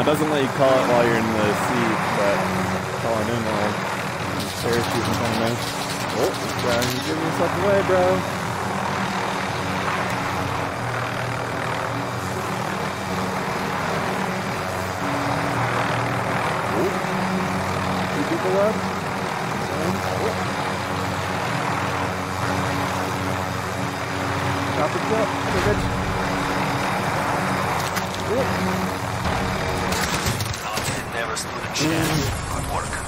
it doesn't let you call it while you're in the seat, but calling in while there's parachute in front of. Oh, this guy, you're giving yourself away, bro. Oh. Two people. Oh. Stop it up. Bitch. Oh. Never stood a chance. Good work.